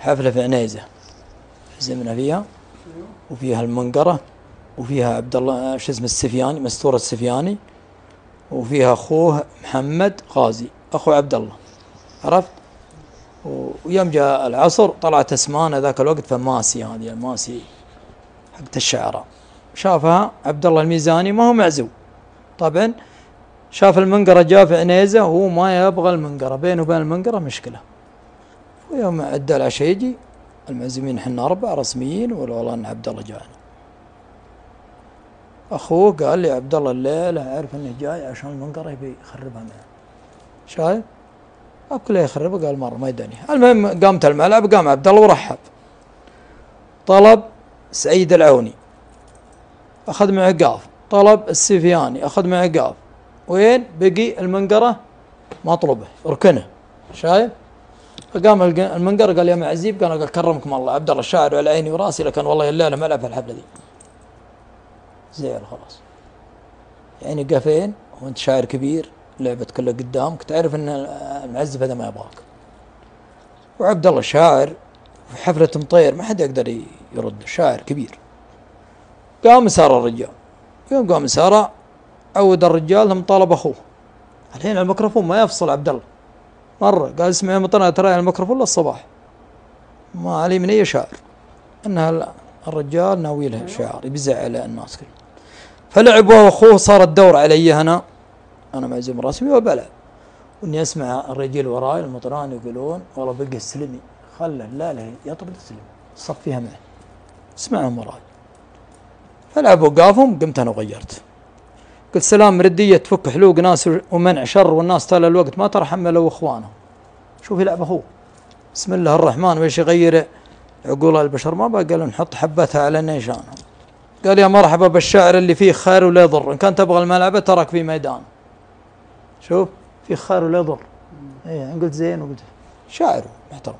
حفلة في عنيزة. عزمنا فيها. وفيها المنقرة. وفيها عبد الله شو اسمه السفياني مستور السفياني. وفيها أخوه محمد غازي أخو عبد الله. عرفت؟ ويوم جاء العصر طلعت اسمان ذاك الوقت فماسي هذه الماسي حقت الشعراء شافها عبد الله الميزاني ما هو معزو. طبعا شاف المنقرة جاء في عنيزة وهو ما يبغى المنقرة. بينه وبين المنقرة مشكلة. ويوم عدى العشاء يجي المعزمين إحنا أربعة رسميين ولا والله إن عبد الله جانا. أخوه قال لي عبد الله الليلة عارف إنه جاي عشان المنقرة يبي يخربها معه. شايف؟ أكل يخربها قال مرة ما يدني المهم قامت الملعب قام عبد الله ورحب. طلب سعيد العوني. أخذ معه قاف. طلب السفياني أخذ معه قاف. وين؟ بقي المنقرة مطلوبة ركنه. شايف؟ فقام المنقر قال يا معزيب قال قال كرمكم الله عبد الله الشاعر على عيني وراسي لكن والله الليلة ما العب الحفلة دي. زعل خلاص. يعني قفين وأنت شاعر كبير لعبت كلها قدامك تعرف إن المعزف هذا ما يبغاك. وعبد الله شاعر في حفلة مطير ما حد يقدر يرد شاعر كبير. قام سار الرجال. يوم قام سار عود الرجال لهم طالب أخوه. الحين الميكروفون ما يفصل عبد الله. مرة. قال اسمع يا مطرنا ترى الميكروفون للصباح. ما علي من أي شاعر أنها الرجال ناوي له شعار بيزعل الناس كلهم. فلعب هو واخوه صار الدور علي هنا. أنا معزوم رسمي وبلعب وإني أسمع الرجال وراي المطران يقولون والله بقى السلمي خله لا لا يطرد السلمي صفيها معه. اسمعهم وراي. فلعبوا قافهم قمت أنا وغيرت. قلت سلام ردية تفك حلوق ناس ومنع شر والناس طال الوقت ما ترحملوا إخوانهم. شوف يلعب أخوه. بسم الله الرحمن ويش يغير عقول البشر؟ ما بقى قالوا نحط حبتها على نيشانهم قال يا مرحبا بالشاعر اللي فيه خير ولا يضر إن كان تبغى الملعبة تراك في ميدان. شوف في خير ولا يضر إيه قلت زين وقلت شاعر محترم.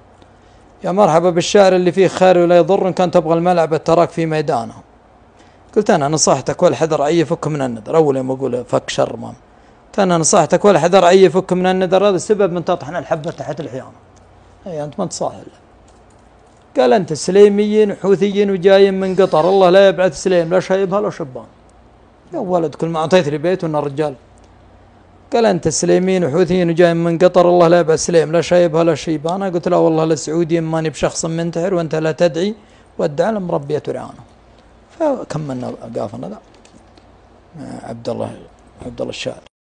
يا مرحبا بالشاعر اللي فيه خير ولا يضر إن كان تبغى الملعبة تراك في ميدانه. قلت أنا نصحتك والحذر أي فك من الندر أول يوم أقول فك شر ما قلت أنا نصحتك والحذر أي فك من الندر هذا السبب من تطحن الحبة تحت الحيانه اي أنت ما تصاحل قال أنت سليميين وحوثيين وجايين من قطر. الله لا يبعث سليم لا شايبها لا شبان. يا ولد كل ما أعطيت لي بيت وان الرجال قال أنت سليمين وحوثيين وجايين من قطر. الله لا يبعث سليم لا شايبها لا شيبان. قلت لا والله لسعودي ماني بشخص منتحر وأنت لا تدعي. وادعى لمربية رعانه فكملنا قافنا ذا عبد الله عبد الله الشاعر.